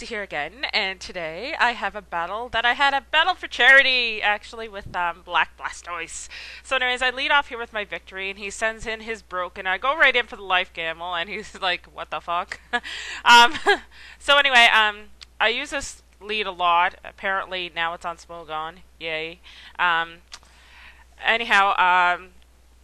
Pixie here again, and today I have a battle that I had a battle for charity, actually, with um, BlakBlastoise. So anyways, I lead off here with my victory, and he sends in his broken. I go right in for the life gamble, and he's like, what the fuck? um, so anyway, um, I use this lead a lot. Apparently now it's on Smogon. Yay. Um, anyhow, um,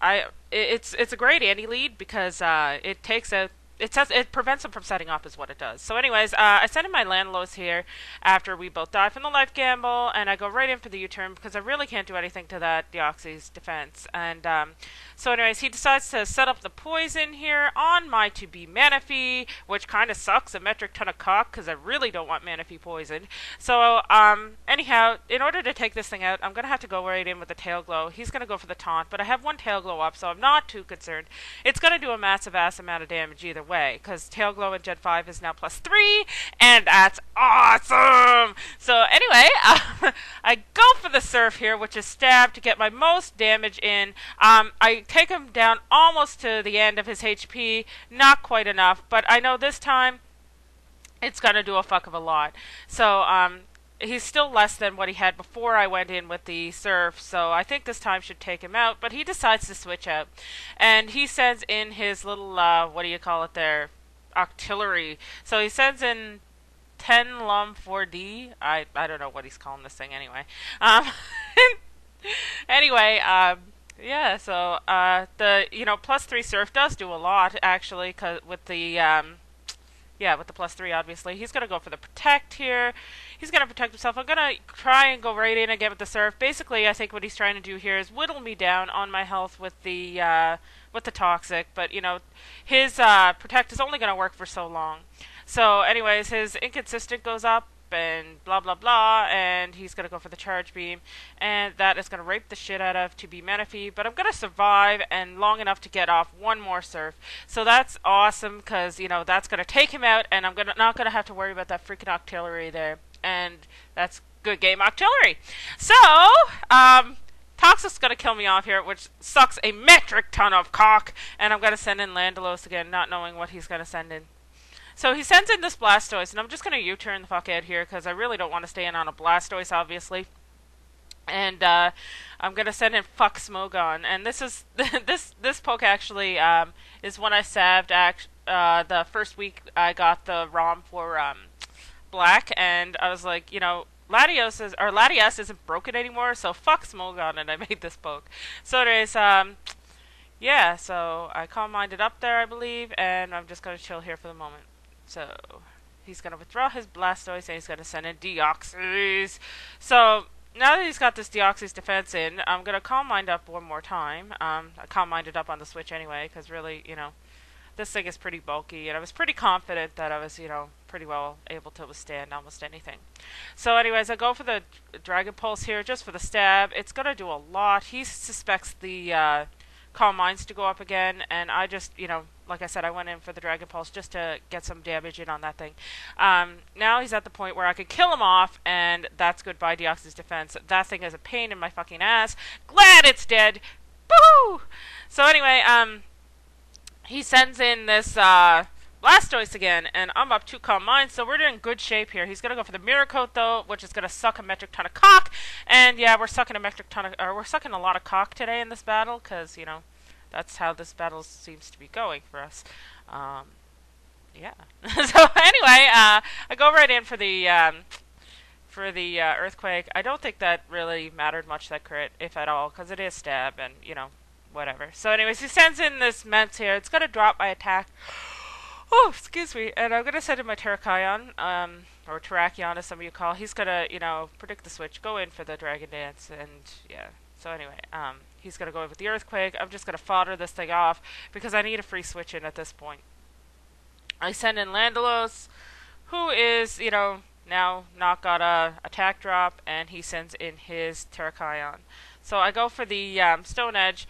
I it's it's a great anti lead because uh, it takes out it says it prevents them from setting off is what it does. So anyways, uh, I send in my Landorus here after we both die from the life gamble, and I go right in for the U-turn because I really can't do anything to that Deoxys defense. And um, so anyways, he decides to set up the poison here on my to be Manaphy, which kind of sucks a metric ton of cock because I really don't want Manaphy poisoned. So um, anyhow, in order to take this thing out, I'm gonna have to go right in with the tail glow. He's gonna go for the taunt, but I have one tail glow up, so I'm not too concerned. It's gonna do a massive ass amount of damage either way, because Tail Glow in Gen 5 is now plus 3, and that's awesome! So anyway, uh, I go for the Surf here, which is Stab to get my most damage in. Um, I take him down almost to the end of his HP, not quite enough, but I know this time it's going to do a fuck of a lot. So, um, he's still less than what he had before I went in with the surf, so I think this time should take him out. But he decides to switch out, and he sends in his little uh, what do you call it there, Octillery. So he sends in 10 Lum 4D. I I don't know what he's calling this thing anyway. Um, anyway, um, yeah. So uh, the you know plus three surf does do a lot actually, cause with the um, yeah, with the plus three, obviously. He's going to go for the protect here. He's going to protect himself. I'm going to try and go right in again with the surf. Basically, I think what he's trying to do here is whittle me down on my health with the uh, with the toxic. But, you know, his uh, protect is only going to work for so long. So, anyways, his inconsistent goes up and blah blah blah and he's gonna go for the charge beam and that is gonna rape the shit out of to be Manaphy but I'm gonna survive and long enough to get off one more surf so that's awesome because you know that's gonna take him out and I'm gonna not gonna have to worry about that freaking octillery there and that's good game octillery. so um Toxic's gonna kill me off here, which sucks a metric ton of cock, and I'm gonna send in Landorus again, not knowing what he's gonna send in. So he sends in this Blastoise, and I'm just going to U-turn the fuck out here because I really don't want to stay in on a Blastoise, obviously. And uh, I'm going to send in Fuck Smogon. And this is this this poke actually um, is when I saved act, uh, the first week I got the ROM for um, Black, and I was like, you know, Latios is or Latias isn't broken anymore, so fuck Smogon, and I made this poke. So anyways, um, yeah, so I calm minded up there, I believe, and I'm just gonna chill here for the moment. So he's going to withdraw his Blastoise and he's going to send in Deoxys. So now that he's got this Deoxys defense in, I'm going to Calm Mind up one more time. Um, I Calm Minded up on the Switch anyway, because really, you know, this thing is pretty bulky, and I was pretty confident that I was, you know, pretty well able to withstand almost anything. So anyways, I go for the Dragon Pulse here, just for the stab. It's going to do a lot. He suspects the uh, Calm Minds to go up again, and I just, you know, like I said, I went in for the Dragon Pulse just to get some damage in on that thing. Um, now he's at the point where I could kill him off, and that's goodbye Deoxys defense. That thing is a pain in my fucking ass. Glad it's dead. Boo! So anyway, um, he sends in this uh, Blastoise again, and I'm up two calm minds, so we're in good shape here. He's gonna go for the Mirror Coat though, which is gonna suck a metric ton of cock, and yeah, we're sucking a metric ton of, or we're sucking a lot of cock today in this battle, cause you know that's how this battle seems to be going for us. Um, yeah. so anyway, uh, I go right in for the um, for the uh, earthquake. I don't think that really mattered much that crit, if at all, because it is stab and you know whatever. So anyways, he sends in this Mence here. It's gonna drop my attack. Oh, excuse me. And I'm gonna send in my Terrakion, um, or Terrakion as some of you call. He's gonna, you know, predict the switch, go in for the Dragon Dance, and yeah. So anyway, um, he's going to go with the Earthquake. I'm just going to fodder this thing off because I need a free switch in at this point. I send in Landorus, who is, you know, now not got a attack drop, and he sends in his Terrakion. So I go for the um, Stone Edge,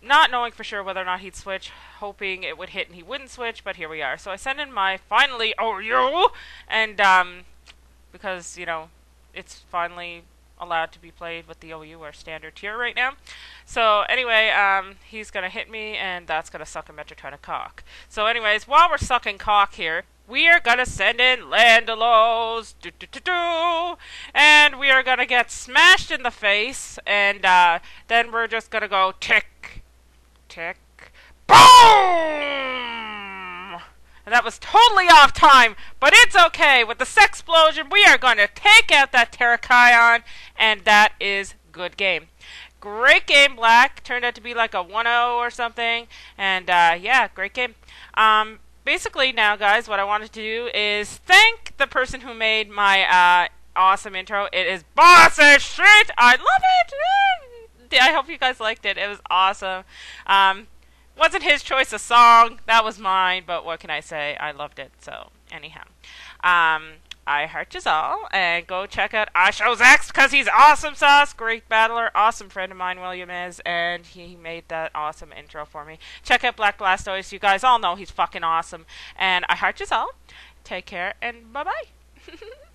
not knowing for sure whether or not he'd switch, hoping it would hit and he wouldn't switch, but here we are. So I send in my finally, oh you, and um, because you know it's finally allowed to be played with the OU or standard tier right now. So anyway, um, he's going to hit me, and that's going to suck a metric ton of cock. So anyways, while we're sucking cock here, we are gonna send in Landorus, do do and we are gonna get smashed in the face, and uh, then we're just gonna go tick, tick, boom. And that was totally off time, but it's okay. With the Sexplosion, we are going to take out that Terrakion, and that is good game. Great game, Black. Turned out to be like a 1-0 or something. And uh, yeah, great game. Um, basically, now, guys, what I wanted to do is thank the person who made my uh, awesome intro. It is boss as shit. I love it. I hope you guys liked it. It was awesome. Um, wasn't his choice of song. That was mine. But what can I say? I loved it. So anyhow, um, I heart you all, and go check out iShowZx because he's awesome sauce, great battler, awesome friend of mine, William is, and he made that awesome intro for me. Check out BlakBlastoise. You guys all know he's fucking awesome, and I heart you all. Take care and bye bye.